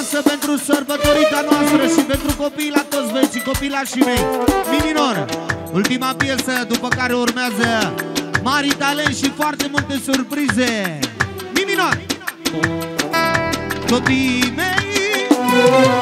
frumoasă pentru sărbătorita noastră și pentru copiii la toți vecii, și mei. Minilor, ultima piesă după care urmează mari talent și foarte multe surprize. Minilor! Copiii mei!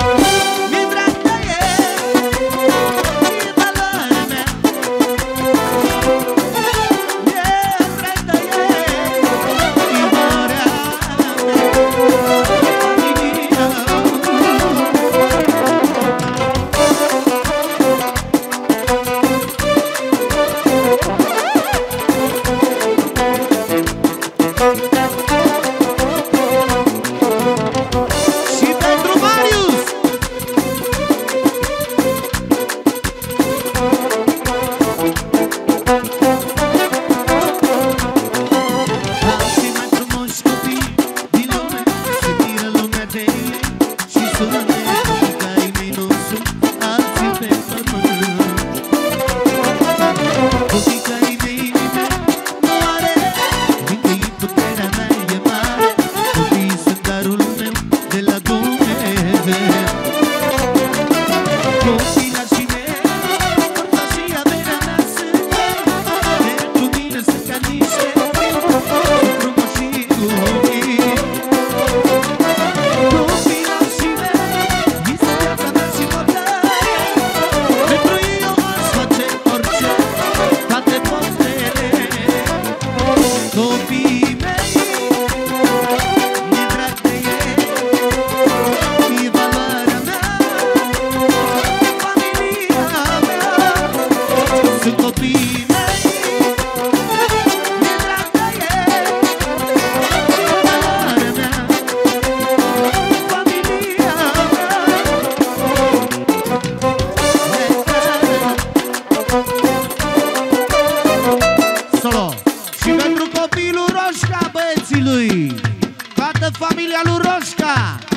Sophie. Familia Lurosca.